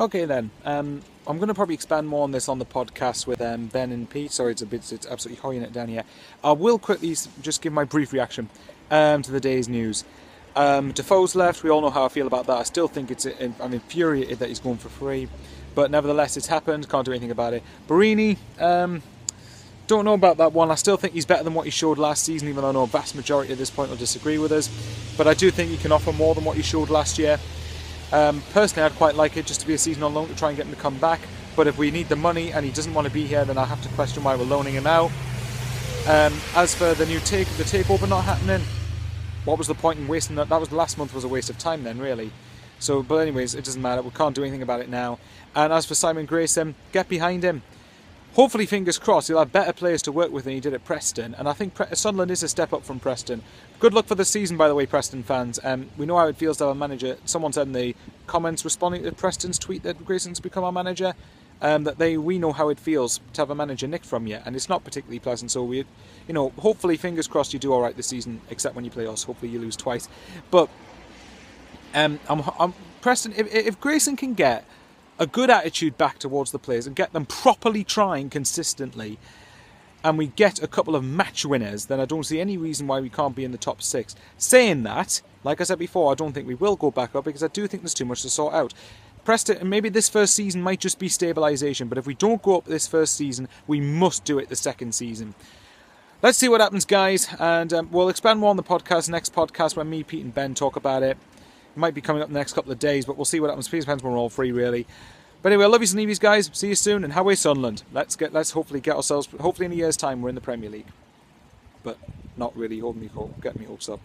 Okay then, um, I'm going to probably expand more on this on the podcast with um, Ben and Pete. Sorry, it's a bit, it's absolutely hoying it down here. I will quickly just give my brief reaction um, to the day's news. Um, Defoe's left. We all know how I feel about that. I still think it's. I'm infuriated that he's going for free, but nevertheless, it's happened. Can't do anything about it. Borini. um, don't know about that one. I still think he's better than what he showed last season, even though I know a vast majority at this point will disagree with us. But I do think he can offer more than what he showed last year. Um, personally, I'd quite like it just to be a season on loan to try and get him to come back. But if we need the money and he doesn't want to be here, then I have to question why we're loaning him out. Um, as for the new take, the takeover not happening, what was the point in wasting that? That was last month was a waste of time then, really. So, but anyways, it doesn't matter. We can't do anything about it now. And as for Simon Grayson, get behind him hopefully, fingers crossed, he'll have better players to work with than he did at Preston. And I think Pre- Sunderland is a step up from Preston. Good luck for the season, by the way, Preston fans. Um, we know how it feels to have a manager. Someone said in the comments responding to Preston's tweet that Grayson's become our manager. Um, that they we know how it feels to have a manager nicked from you, and it's not particularly pleasant. So we, you know, hopefully, fingers crossed, you do all right this season, except when you play us. Hopefully, you lose twice. But um, I'm, I'm Preston. If, if Grayson can get a good attitude back towards the players and get them properly trying consistently, and we get a couple of match winners, then I don't see any reason why we can't be in the top six. Saying that, like I said before, I don't think we will go back up because I do think there's too much to sort out. Preston, maybe this first season might just be stabilisation, but if we don't go up this first season, we must do it the second season. Let's see what happens, guys, and um, we'll expand more on the podcast next podcast when me, Pete, and Ben talk about it. Might be coming up in the next couple of days, but we'll see what happens. Please depends when we're all free, really. But anyway, I love you, Sneebies, guys. See you soon. And how is Sunderland? Let's get. Let's hopefully get ourselves. Hopefully, in a year's time, we're in the Premier League. But not really holding me, getting me hopes up.